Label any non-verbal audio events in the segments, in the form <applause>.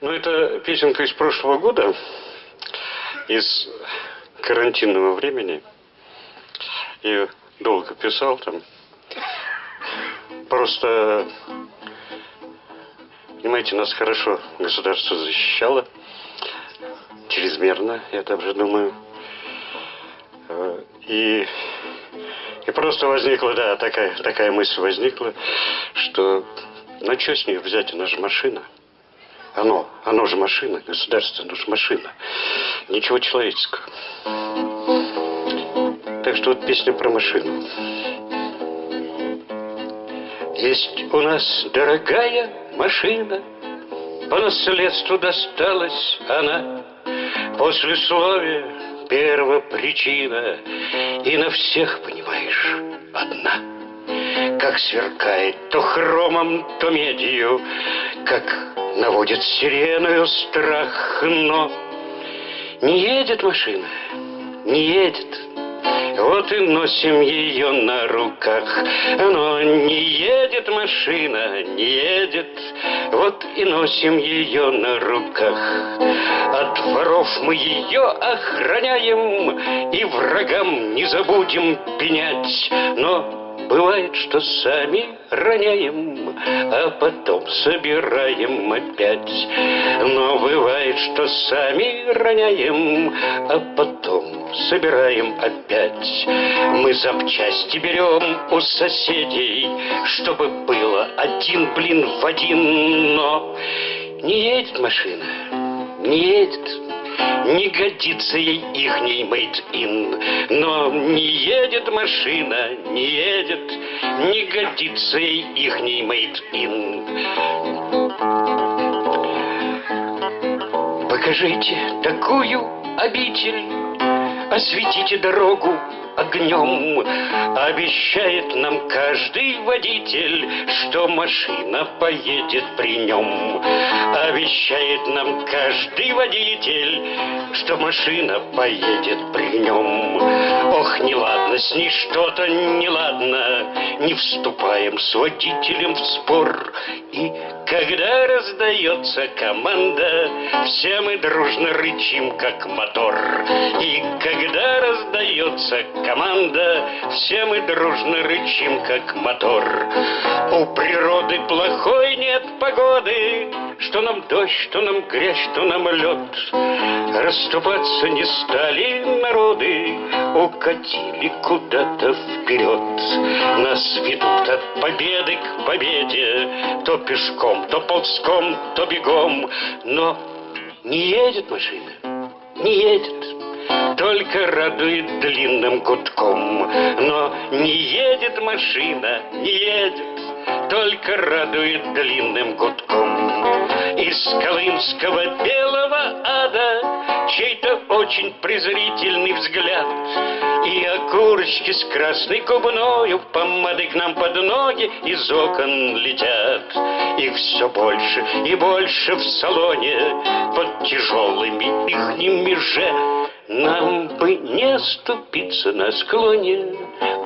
Ну, это песенка из прошлого года, из карантинного времени. Я долго писал там. Просто, понимаете, нас хорошо государство защищало. Чрезмерно, я так же думаю. Э, и, и просто возникла, да, такая, такая мысль возникла, что ну что с нее взять, она же машина. Оно, оно же машина, государство, оно же машина. Ничего человеческого. Так что вот песня про машину. Есть у нас дорогая машина, По наследству досталась она. После словия первопричина, И на всех, понимаешь, одна. Как сверкает то хромом, то медью, Как наводит сиреною страх, но не едет машина, не едет. Вот и носим ее на руках. Но не едет машина, не едет. Вот и носим ее на руках. От воров мы ее охраняем И врагам не забудем пенять. Но Бывает, что сами роняем, а потом собираем опять. Но бывает, что сами роняем, а потом собираем опять. Мы запчасти берем у соседей, чтобы было один блин в один, но не едет машина, не едет. Не годится ей ихний made-in, но не едет машина, не едет, не годится ей ихний made-in. Покажите такую обитель, осветите дорогу огнем. Обещает нам каждый водитель, что машина поедет при нем. Обещает нам каждый водитель, что машина поедет при нем. Ох, неладно, с ней что-то неладно, не вступаем с водителем в спор. И когда раздается команда, все мы дружно рычим, как мотор. И когда раздается команда, все мы дружно рычим, как мотор. У природы плохой нет погоды, что нам дождь, что нам грязь, что нам лед. Расступаться не стали народы, укатили куда-то вперед. Нас ведут от победы к победе, то пешком, то ползком, то бегом, но не едет машина, не едет только радует длинным гудком. Но не едет машина, не едет, только радует длинным гудком. Из Колымского белого ада чей-то очень презрительный взгляд окурочки с красной губною помады к нам под ноги из окон летят Их все больше и больше в салоне под тяжелыми ихними же нам бы не ступиться на склоне,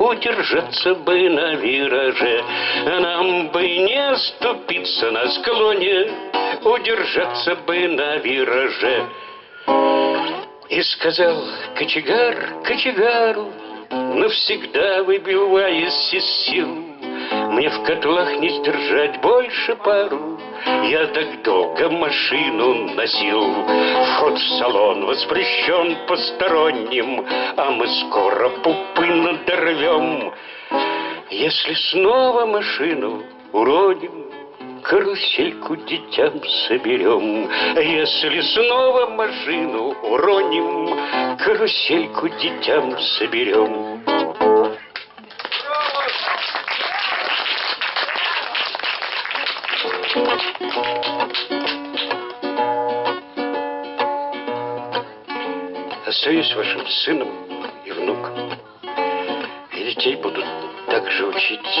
Удержаться бы на вираже. Нам бы не ступиться на склоне, Удержаться бы на вираже. И сказал кочегар кочегару, Навсегда выбиваясь из сил, Мне в котлах не сдержать больше пару, я так долго машину носил. Вход в салон воспрещен посторонним, А мы скоро пупы надорвем. Если снова машину уроним, Карусельку детям соберем. Если снова машину уроним, Карусельку детям соберем. Остаюсь вашим сыном и внуком. И детей будут так же учить.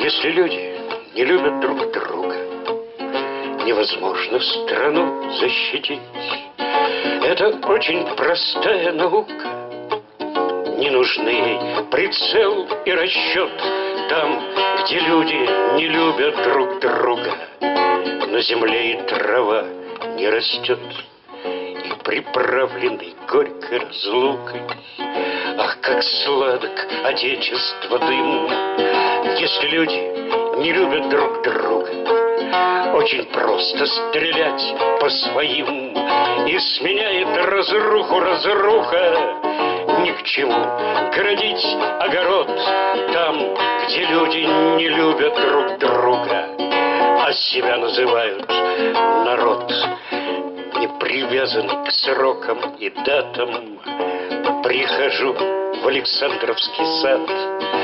Если люди не любят друг друга, невозможно страну защитить. Это очень простая наука. Не нужны прицел и расчет там, где люди не любят друг друга, На земле и трава не растет, И приправленный горькой разлукой, Ах, как сладок отечество дым, Если люди не любят друг друга, Очень просто стрелять по своим, И сменяет разруху разруха, ни к чему городить огород Там, где люди не любят друг друга А себя называют народ. Не привязанный к срокам и датам. Прихожу в Александровский сад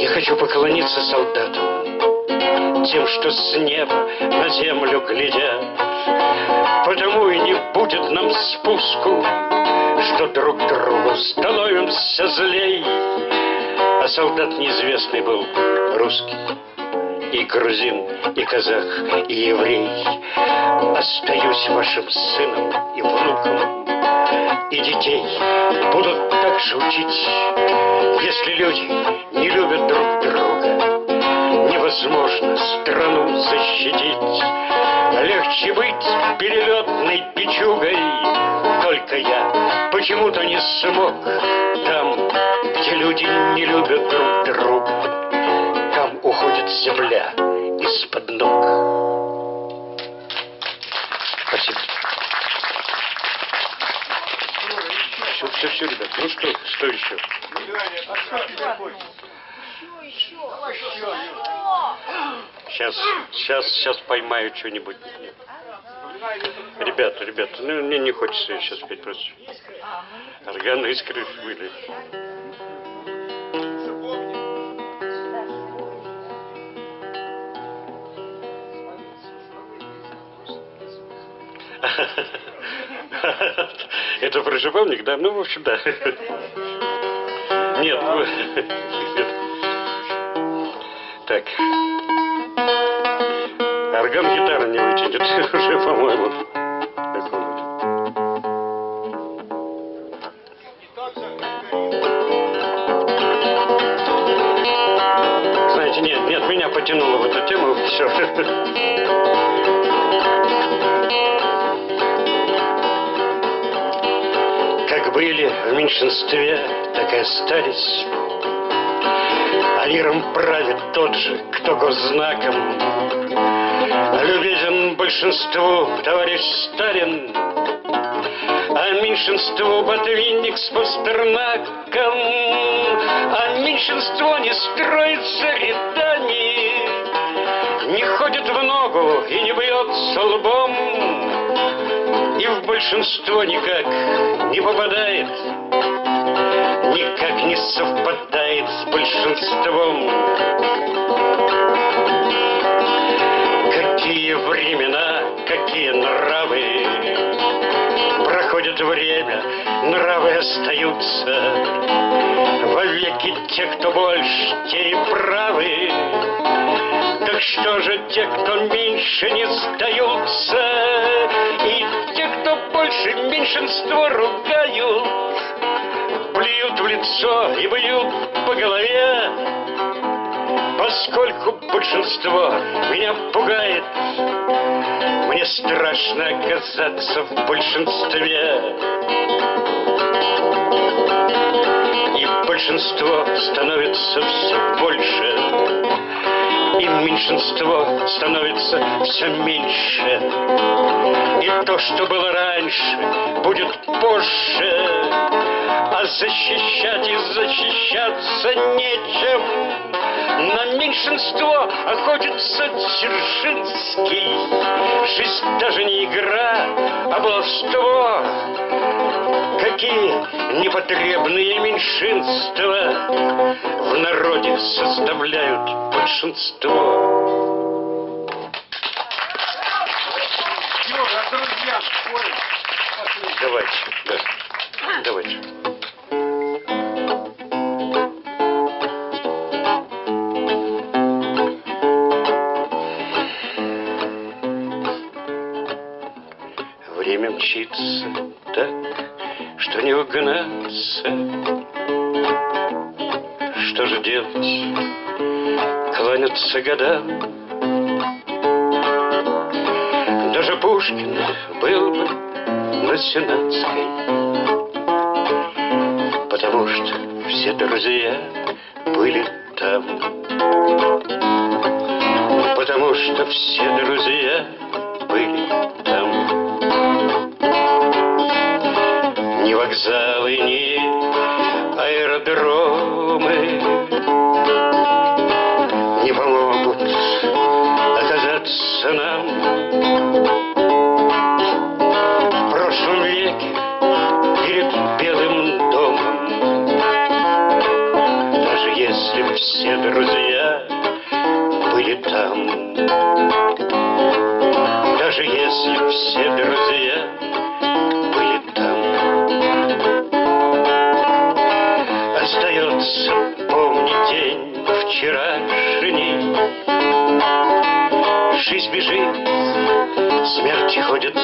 Я хочу поклониться солдатам Тем, что с неба на землю глядят Потому и не будет нам спуску что друг другу становимся злей. А солдат неизвестный был русский, и грузин, и казах, и еврей. Остаюсь вашим сыном и внуком, и детей будут так же учить, если люди не любят друг друга. Невозможно страну защитить, легче быть перелетной печугой. Только я почему-то не смог Там, где люди не любят друг друга Там уходит земля все, все, ребят. Ну что, что еще? Сейчас, сейчас, сейчас поймаю что-нибудь. Ребята, ребята, ну мне не хочется сейчас петь просто. Органы искры были. <laughs> <laughs> Это про да? Ну, в общем, да. Нет, <laughs> так. Орган гитара не вытянет уже, по-моему. Знаете, нет, нет, меня потянуло в эту тему, все. Были в меньшинстве, так и остались. А миром правит тот же, кто госзнаком Любезен большинству товарищ Сталин, А меньшинству ботвинник с пастернаком, А меньшинство не строится рядами, Не ходит в ногу и не бьется лбом, в большинство никак не попадает, Никак не совпадает с большинством. Какие времена, какие нравы. Проходит время, нравы остаются. Вовеки те, кто больше, те и правы. Так что же те, кто меньше не сдаются кто больше меньшинство ругают. Плюют в лицо и бьют по голове. Поскольку большинство меня пугает, Мне страшно оказаться в большинстве. И большинство становится все больше, меньшинство становится все меньше. И то, что было раньше, будет позже, А защищать и защищаться нечем. На меньшинство охотится Дзержинский. Жизнь даже не игра, а баловство. Какие непотребные меньшинства В народе составляют большинство. Давайте, да. Давайте. мчится так, что не угнаться. Что же делать? кланятся года. Даже Пушкин был бы на Сенатской, потому что все друзья были там. Потому что все друзья вокзалы, ни аэродромы. Не помогут оказаться нам бежит, смерти ходит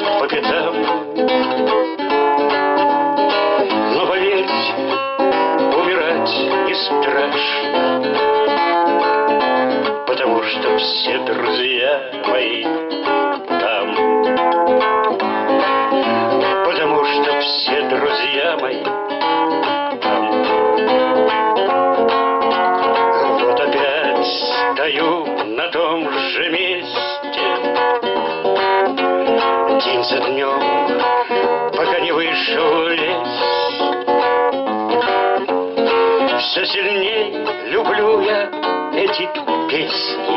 эти песни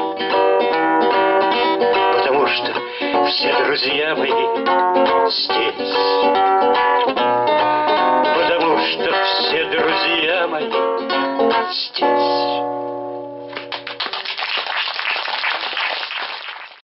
Потому что все друзья мои здесь. Потому что все друзья мои здесь